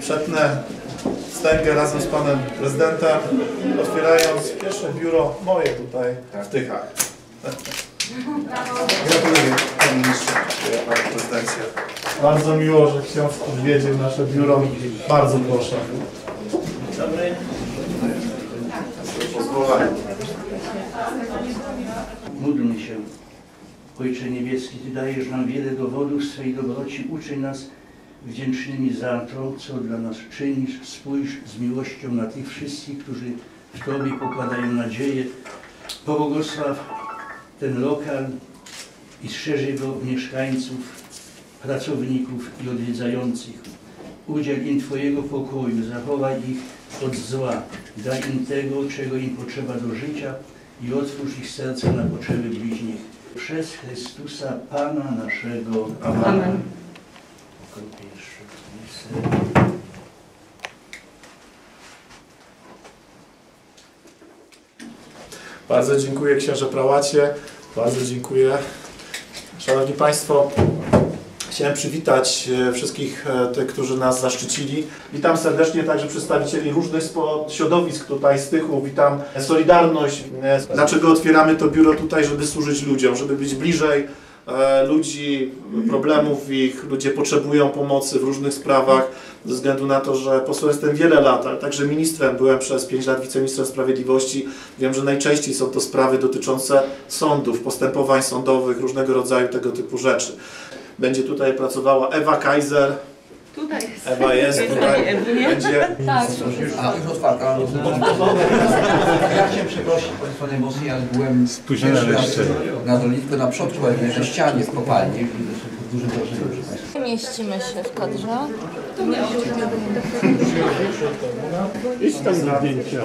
Przetnę wstęgę razem z panem prezydentem, otwierając pierwsze biuro moje tutaj w Tychach. Gratuluję panie ministrze, panie prezydencie. Bardzo miło, że ksiądz odwiedził nasze biuro. Bardzo proszę. Dobry. Pozwolenie. Módlmy się. Ojcze Niebieski, Ty dajesz nam wiele dowodów swej dobroci. Uczyń nas wdzięcznymi za to, co dla nas czynisz. Spójrz z miłością na tych wszystkich, którzy w Tobie pokładają nadzieję. Pobłogosław ten lokal i strzeży go mieszkańców, pracowników i odwiedzających. Udziel im Twojego pokoju, zachowaj ich od zła. Daj im tego, czego im potrzeba do życia i otwórz ich serca na potrzeby bliźnich. Przez Chrystusa, Pana naszego. Amen. Pierwszy. Bardzo dziękuję księże prałacie. Bardzo dziękuję. Szanowni Państwo, chciałem przywitać e, wszystkich e, tych, którzy nas zaszczycili. Witam serdecznie także przedstawicieli różnych środowisk tutaj z Tychu. Witam Solidarność. E, Dlaczego otwieramy to biuro tutaj? Żeby służyć ludziom, żeby być bliżej ludzi, problemów ich. Ludzie potrzebują pomocy w różnych sprawach ze względu na to, że posłem jestem wiele lat, ale także ministrem. Byłem przez 5 lat wiceministrem sprawiedliwości. Wiem, że najczęściej są to sprawy dotyczące sądów, postępowań sądowych, różnego rodzaju tego typu rzeczy. Będzie tutaj pracowała Ewa Kaiser. Tutaj jest. Ewa jest tutaj. Będzie Tak. A, już otwarta. Ja chciałem przeprosić Państwa najmocniej, ale byłem pierwszy raz na Doliwku na przodku, ale na ścianie w kopalni. Duże wrażenie, proszę Państwa. Mieścimy się w kadrze. Idź tam zdjęcia.